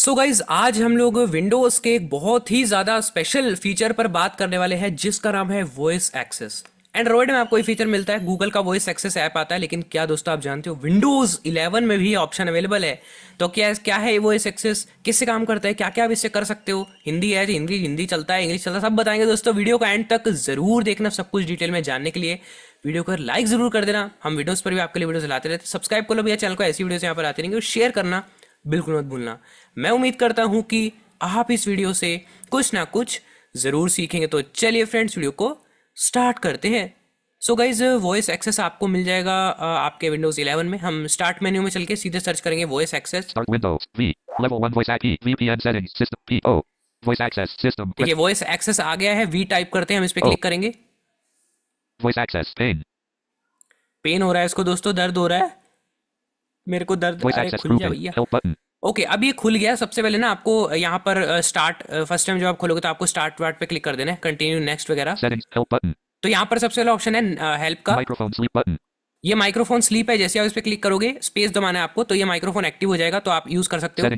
सो so guys आज हम लोग विंडोज़ के एक बहुत ही ज़्यादा स्पेशल फीचर पर बात करने वाले हैं, जिसका नाम है वॉइस एक्सेस एंड्रॉइड में आपको ये फीचर मिलता है गूगल का वॉइस एक्सेस ऐप आता है, लेकिन क्या दोस्तों आप जानते हो विंडोज़ 11 में भी ऑप्शन अवेलेबल है। तो क्या क्या है वॉइस एक्सेस किससे काम करता है? क्या क्या आप इससे कर सकते हो? हिंदी है हिंदी हिंदी चलता है इंग्लिश चलता है, सब बताएँगे दोस्तों। वीडियो का एंड तक ज़रूर देखना सब कुछ डिटेल में जानने के लिए। वीडियो को लाइक ज़रूर कर देना। हम वीडियोस पर भी आपके लिए वीडियो लाते रहते सब्सक्राइब कर लो भैया चैनल को ऐसी वीडियो यहाँ पर आते रहेंगे और शेयर करना। बिल्कुल मत भूलना। मैं उम्मीद करता हूँ कि आप इस वीडियो से कुछ ना कुछ ज़रूर सीखेंगे। तो चलिए फ्रेंड्स वीडियो को स्टार्ट करते हैं। सो गाइज़ वॉइस एक्सेस आपको मिल जाएगा आपके विंडोज़ 11 में। हम स्टार्ट मेन्यू में चल के सीधे सर्च करेंगे वॉइस एक्सेस देखिए वॉइस एक्सेस आ गया है वी टाइप करते हैं हम इस पे क्लिक. करेंगे। वॉइस एक्सेस पेन पेन हो रहा है इसको दोस्तों दर्द हो रहा है। मेरे को दर्द खुल भैया। ओके okay, अब ये खुल गया सबसे पहले ना आपको यहाँ पर स्टार्ट फ़र्स्ट टाइम जब आप खोलोगे तो आपको स्टार्ट वार्ट पे क्लिक कर देना है कंटिन्यू नेक्स्ट वगैरह। तो यहाँ पर सबसे पहला ऑप्शन है हेल्प का। माइक्रोफोन स्लीप बटन ये माइक्रोफोन स्लीप है जैसे आप इस पर क्लिक करोगे स्पेस दबाना है आपको तो ये माइक्रोफोन एक्टिव हो जाएगा तो आप यूज़ कर सकते हो।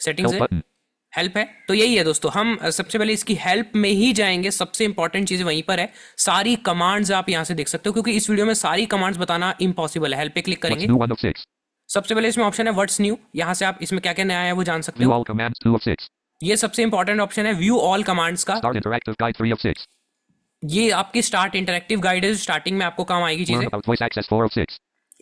सेटिंग्स हेल्प है। तो यही है दोस्तों हम सबसे पहले इसकी हेल्प में ही जाएँगे। सबसे इंपॉर्टेंट चीज़ वहीं पर है। सारी कमांड्स आप यहाँ से देख सकते हो क्योंकि इस वीडियो में सारी कमांड्स बताना इम्पॉसिबल है। हेल्प पे क्लिक करेंगे। सबसे पहले इसमें ऑप्शन है व्हाट्स न्यू यहाँ से आप इसमें क्या क्या नया है वो जान सकते हो। ये सबसे इंपॉर्टेंट ऑप्शन है व्यू ऑल कमांड्स का। ये आपकी स्टार्ट इंटरेक्टिव गाइड है स्टार्टिंग में आपको काम आएगी चीज़ें।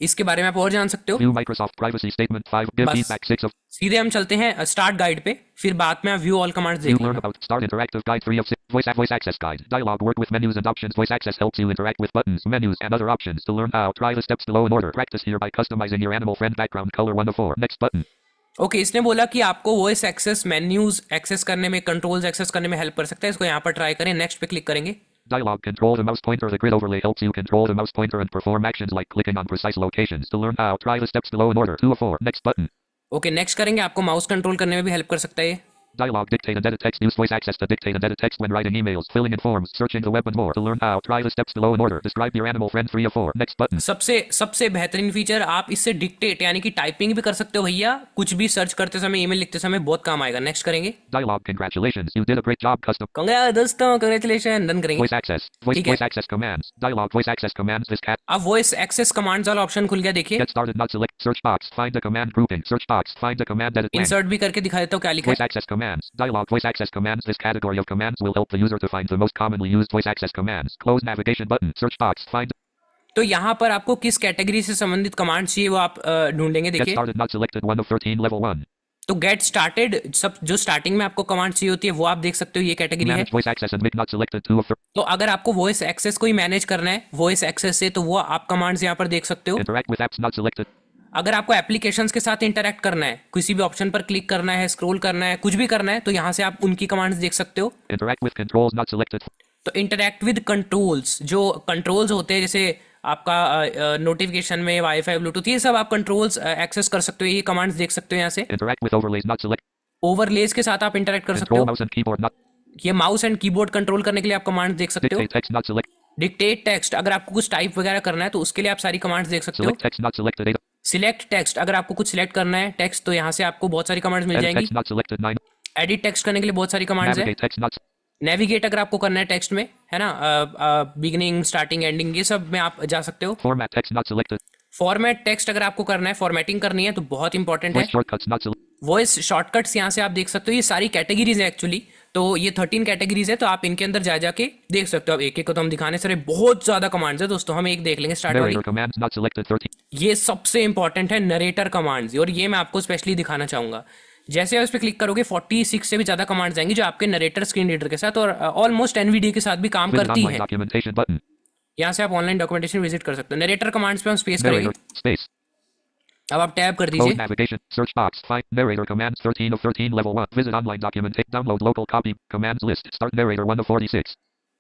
इसके बारे में आप और जान सकते हो Microsoft Privacy Statement 5 give feedback 6 of सीधे हम चलते हैं स्टार्ट गाइड पे फिर बाद में आप व्यू ऑल कमांड्स देख learn about start interactive guide 3 of 6 voice voice access guide dialog work with menus and options voice access helps you interact with buttons menus and other options to learn how try the steps below in order practice here by customizing your animal friend background color 1 of 4 next button okay okay, इसने बोला कि आपको voice access menus access करने में controls access करने में help कर सकता है इसको यहाँ पर ट्राई करें नेक्स्ट पे क्लिक करेंगे Dialog control the mouse pointer. The grid overlay helps you control the mouse pointer and perform actions like clicking on precise locations. To learn how, try the steps below in order. 2 of 4. Next button. Okay, next करेंगे आपको mouse control करने में भी help कर सकता है Dialog dictate and edit text. News voice access to dictate and edit text when writing emails, filling in forms, searching the web and more. To learn how, try the steps below in order. Describe your animal friend three or four. Next button. सबसे सबसे बेहतरीन feature आप इससे dictate यानी कि typing भी कर सकते हो भैया। कुछ भी सर्च करते समय ईमेल लिखते समय बहुत काम आएगा। नेक्स्ट करेंगे। Dialog congratulations you did a great job custom congrats दोस्तों कंग्रेचुलेशन डन करेंगे voice access voice access commands dialog voice access commands this cat अब वॉइस एक्सेस कमांड्स वाला ऑप्शन खुल गया देखिए। Get started not select search box find the command grouping search box find the command that insert भी करके दिखा देता हूँ क्या लिखा है। Voice access commands dialog voice access commands. This category of commands will help the user to find the most commonly used voice access commands. Close navigation button. Search box. Find. तो यहाँ पर आपको किस कैटेगरी से संबंधित command चाहिए वो आप ढूंढेंगे देखिए तो गेट स्टार्टेड सब जो स्टार्टिंग में आपको कमांड चाहिए होती है वो आप देख सकते हो ये कैटेगरी है तो अगर आपको वॉइस एक्सेस को ही मैनेज करना है वॉइस एक्सेस से तो वो आप कमांड्स यहाँ पर देख सकते हो अगर आपको एप्लीकेशन के साथ इंटरेक्ट करना है किसी भी ऑप्शन पर क्लिक करना है स्क्रोल करना है कुछ भी करना है तो यहाँ से आप उनकी कमांड्स देख सकते हो। तो इंटरेक्ट विद कंट्रोल्स जो कंट्रोल्स होते हैं जैसे आपका नोटिफिकेशन में वाईफाई ब्लूटूथ ये सब आप कंट्रोल्स एक्सेस कर सकते हो ये कमांड्स देख सकते हो यहाँ से। ओवरलेज के साथ आप इंटरेक्ट कर सकते हो। ये माउस एंड कीबोर्ड कंट्रोल करने के लिए आप कमांड देख सकते हो। डिक्टेट टेक्स्ट अगर आपको कुछ टाइप वगैरह करना है तो उसके लिए आप सारी कमांड्स देख सकते हो। सिलेक्ट टेक्स्ट अगर आपको कुछ सिलेक्ट करना है टेक्स्ट तो यहाँ से आपको बहुत सारी कमांड्स मिल जाएँगी। एडिट टेक्स्ट करने के लिए बहुत सारी कमांड्स है। नेविगेट अगर आपको करना है टेक्स्ट में है ना? बिगिनिंग स्टार्टिंग एंडिंग ये सब में आप जा सकते हो। फॉर्मेट टेक्स्ट अगर आपको करना है फॉर्मेटिंग करनी है तो बहुत इंपॉर्टेंट है। वॉइस शॉर्टकट्स यहाँ से आप देख सकते हो ये सारी कैटेगरीज है एक्चुअली तो ये थर्टीन कैटेगरीज है तो आप इनके अंदर जा जाके देख सकते हो। अब एक एक को तो हम दिखाने से बहुत ज़्यादा कमांड्स है दोस्तों हम एक देख लेंगे स्टार्ट वाली ये सबसे इंपॉर्टेंट है नरेटर कमांड्स और ये मैं आपको स्पेशली दिखाना चाहूँगा। जैसे आप इस पर क्लिक करोगे 46 से भी ज़्यादा कमांड्स आएँगे जो आपके नरेटर स्क्रीन रीडर के साथ और ऑलमोस्ट एनवीडी के साथ भी काम करती है। यहाँ से आप ऑनलाइन डॉक्यूमेंटेशन विज़िट कर सकते हो। नरेटर कमांड्स पे हम स्पेस करेंगे। अब आप टैब कर दीजिए। Navigation search box find narrator commands 13 of 13 level 1 visit online document download local copy commands list start narrator 1 of 46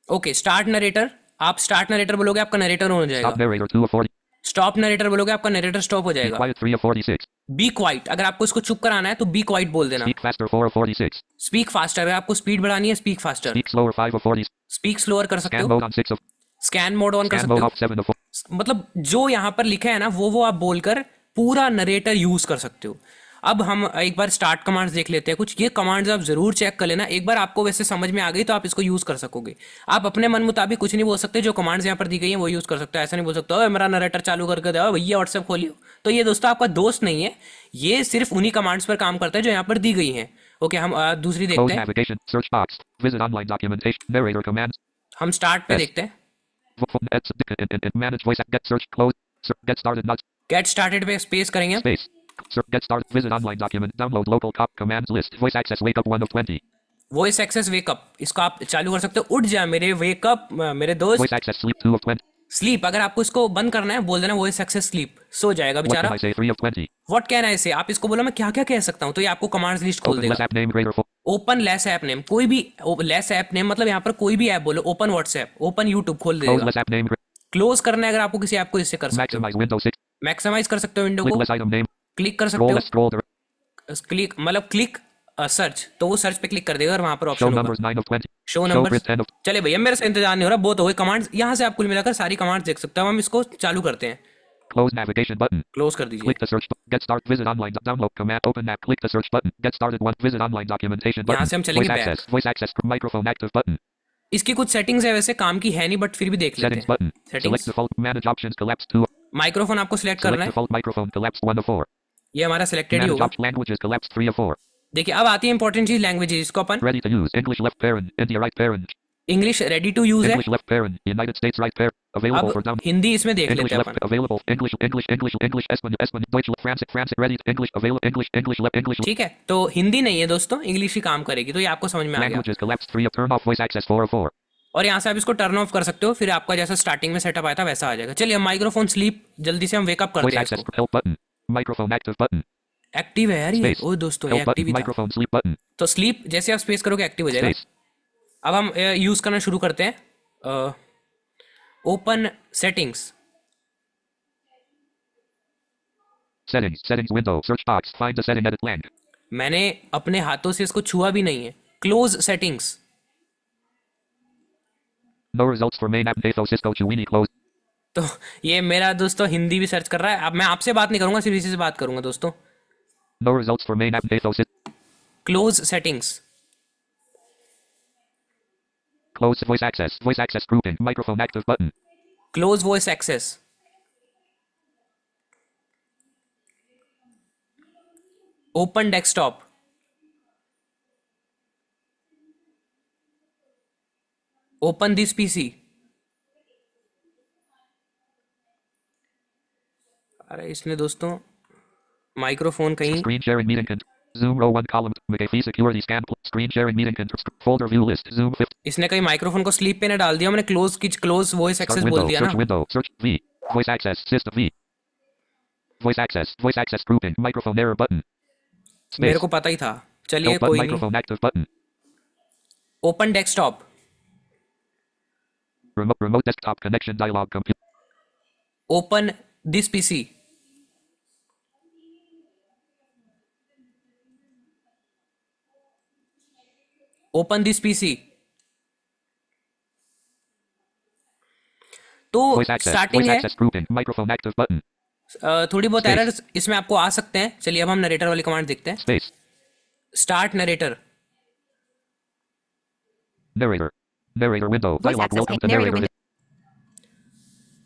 okay start narrator आप स्टार्ट नरेटर बोलोगे आपका नरेटर हो जाएगा। Stop narrator 2 of 40 stop narrator बोलोगे आपका narrator stop हो जाएगा। Quiet 3 of 46 B quite अगर आपको इसको चुप कराना है तो बी क्वाइट बोल देना। Speak faster 4 of 46 speak faster अगर आपको स्पीड बढ़ानी है speak faster speak slower 5 of 40 speak slower कर सकते हो। स्कैन मोड ऑन कर सकते हो। मतलब जो यहाँ पर लिखा है ना वो वो आप बोलकर पूरा नरेटर यूज़ कर सकते हो। अब हम एक बार स्टार्ट कमांड्स देख लेते हैं कुछ। ये कमांड्स आप ज़रूर चेक कर लेना। एक बार आपको वैसे समझ में आ गई तो आप इसको यूज़ कर सकोगे। आप अपने मन मुताबिक कुछ नहीं बोल सकते। जो कमांड्स यहाँ पर दी गई हैं वो यूज़ कर सकते हो। ऐसा नहीं बोल सकते मेरा नरेटर चालू करके दो। भैया व्हाट्सएप खोलियो। तो ये दोस्तों आपका दोस्त नहीं है। ये सिर्फ़ उन्हीं कमांड्स पर काम करता है जो यहाँ पर दी गई है। ओके हम दूसरी देखते हैं। हम स्टार्ट पे देखते हैं। गेट स्टार्टेड पे स्पेस करेंगे Space. Sir, get started. Visit online document. Download local cop commands list. Voice access. Wake up one of twenty. Voice access wake up इसको आप चालू कर सकते हो उठ जा मेरे वेकअप मेरे दोस्त Voice access. Sleep two of twenty. Sleep अगर आपको इसको बंद करना है बोल देना वॉइस एक्सेस स्लीप सो जाएगा What बेचारा can I say? Three of twenty. What can I say आप इसको बोलो मैं क्या क्या कह सकता हूँ तो ये आपको कमांड्स लिस्ट खोल Open देगा ओपन लेस ऐप नेम कोई भी लेस ऐप नेम मतलब यहाँ पर कोई भी ऐप बोलो ओपन व्हाट्सएप ओपन यूट्यूब खोल देगा क्लोज करना है अगर आपको किसी ऐप को इससे कर सकते हो. मैक्सिमाइज कर सकते हो विंडो को. क्लिक कर सकते हो क्लिक मतलब क्लिक सर्च तो वो सर्च पे क्लिक कर देगा और वहाँ पर ऑप्शन. Show number. चले भैया मेरे से इंतज़ार नहीं हो रहा बहुत हो गए कमांड्स यहाँ से आप कुल मिलाकर सारी कमांड्स देख सकते हो हम इसको चालू करते हैं Close navigation button. क्लोज कर दीजिए Click the search. bu- Get start. Visit online. Download command. Open app. Click the search button. Get started. One. Visit online documentation button. यहाँ से हम चलेंगे Voice access. Voice access. Microphone active button. इसकी कुछ settings है वैसे काम की है नहीं बट फिर भी देख लेते हैं. Settings button. Settings. Select default. Manage options. Collapse two. Microphone आपको सिलेक्ट करना है। माइक्रोफोन ये हमारा सिलेक्टेड होगा। देखिए अब आती है इंपॉर्टेंट चीज़ लैंग्वेजेस इसको अपन ready to use English left parent India right parent English ready to use है। English left parent United States right paren available for down Hindi इसमें देख लेते हैं available English English English English Español Español Deutsch France France ready English available English English left English ठीक है तो हिंदी नहीं है दोस्तों इंग्लिश ही काम करेगी तो ये आपको समझ में आ गया। Languages collapse three of turn off voice access 404 और यहाँ से आप इसको टर्न ऑफ़ कर सकते हो फिर आपका जैसा स्टार्टिंग में सेटअप आया था वैसा आ जाएगा चलिए हम माइक्रोफोन स्लीप जल्दी से हम वेकअप करते हैं. Microphone active button. एक्टिव है यार ये. ओ दोस्तों ये एक्टिव. ही Microphone sleep button. तो स्लीप जैसे आप स्पेस करोगे एक्टिव हो जाएगा. अब हम यूज़ करना शुरू करते हैं open settings Settings. Settings window. Search box. Find the setting edit blank. मैंने अपने हाथों से इसको छुआ भी नहीं है close settings No results for main app Natho Cisco Chuini close. तो ये मेरा दोस्तों हिंदी भी सर्च कर रहा है अब मैं आपसे बात नहीं करूँगा सिर्फ़ इसी से बात करूँगा दोस्तों No results for main app Natho Cis- close settings Close voice access. Voice access grouping. Microphone active button. Close voice access open desktop open this PC अरे इसने दोस्तों माइक्रोफोन कहीं sharing meeting con- Zoom row one column. McAfee security scan. Screen sharing meeting con- folder view list. Zoom 50. इसने कहीं microphone को sleep पे ना डाल दिया मैंने क्लोज की क्लोज वॉइस एक्सेस बोल दिया Search ना window. Search V. Voice access. System V. Voice access. Voice access grouping. Microphone error button. Space. मेरे को पता ही था चलिए Help कोई नहीं Microphone active button. Open desktop Remote, remote desktop connection dialog complete. Open this PC. Open this PC तो starting है। uh, थोड़ी बहुत एरर इसमें आपको आ सकते हैं। चलिए अब हम नरेटर वाली कमांड देखते हैं। Start narrator Narrator window. Voice Dialogue. Welcome to narrator. narrator.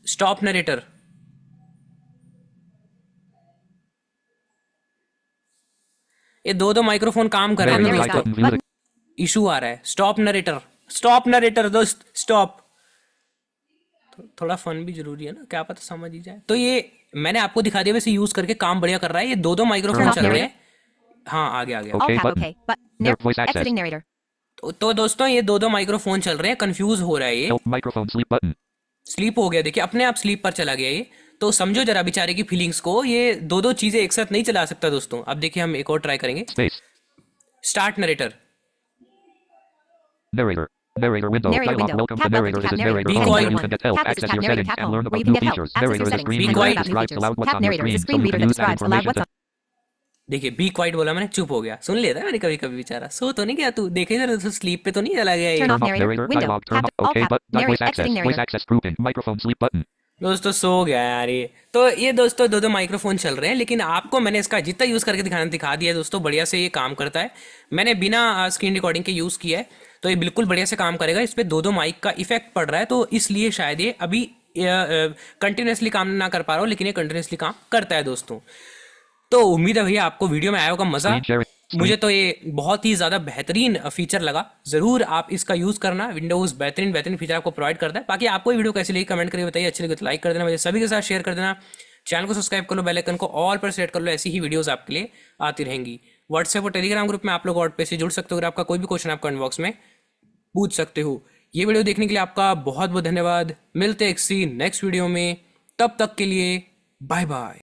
Stop narrator. ये दो दो माइक्रोफोन काम कर रहे हैं। इशू आ रहा है। स्टॉप नरेटर स्टॉप नरेटर दोस्त. स्टॉप तो थोड़ा फन भी ज़रूरी है ना? क्या पता समझ ही जाए। तो ये मैंने आपको दिखा दिया वैसे यूज़ करके काम बढ़िया कर रहा है। ये दो दो माइक्रोफोन हाँ, चल रहे हैं। हाँ। आगे आगे। तो, तो दोस्तों ये दो दो माइक्रोफोन चल रहे हैं कंफ्यूज हो रहा है ये microphone sleep button. स्लीप हो गया देखिए अपने आप स्लीप पर चला गया ये तो समझो जरा बेचारे की फीलिंग्स को ये दो दो चीज़ें एक साथ नहीं चला सकता दोस्तों अब देखिए हम एक और ट्राई करेंगे Space. Start narrator Narrator. Narrator window. Narrator Dialog. window. Welcome to narrator. This is narrator. Be quiet. you can get help. Access your settings and learn about new features. Narrator is a screen reader that describes aloud what's on your screen. So you can use that information to. देखिए be quiet बोला मैंने चुप हो गया। सुन लेता है मैंने कभी कभी बेचारा। सो तो नहीं गया तू? देखे जरा तो स्लीप पे तो नहीं चला गया ये. दोस्तों सो गया यार ये। तो ये दोस्तों दो दो माइक्रोफोन चल रहे हैं लेकिन आपको मैंने इसका जितना यूज़ करके दिखाना दिखा दिया है दोस्तों बढ़िया से ये काम करता है। मैंने बिना स्क्रीन रिकॉर्डिंग के यूज़ किया है तो ये बिल्कुल बढ़िया से काम करेगा। इस पर दो दो माइक का इफ़ेक्ट पड़ रहा है तो इसलिए शायद ये अभी कंटिन्यूसली काम ना कर पा रहा हूँ लेकिन ये कंटिन्यूसली काम करता है दोस्तों। तो उम्मीद है भैया आपको वीडियो में आया होगा मज़ा। मुझे तो ये बहुत ही ज़्यादा बेहतरीन फीचर लगा। ज़रूर आप इसका यूज़ करना। विंडोज़ बेहतरीन बेहतरीन फीचर आपको प्रोवाइड करता है। बाकी आपको वीडियो कैसी लगी कमेंट करके बताइए। अच्छी लगे तो लाइक कर देना। मुझे सभी के साथ शेयर कर देना। चैनल को सब्सक्राइब कर लो बेल आइकन को ऑल पर सेट कर लो। ऐसी ही वीडियोस आपके लिए आती रहेंगी। व्हाट्सएप और टेलीग्राम ग्रुप में आप लोग पे से जुड़ सकते हो। अगर आपका कोई भी क्वेश्चन आप कमेंट बॉक्स में पूछ सकते हो। ये वीडियो देखने के लिए आपका बहुत बहुत धन्यवाद। मिलते एक सी नेक्स्ट वीडियो में। तब तक के लिए बाय बाय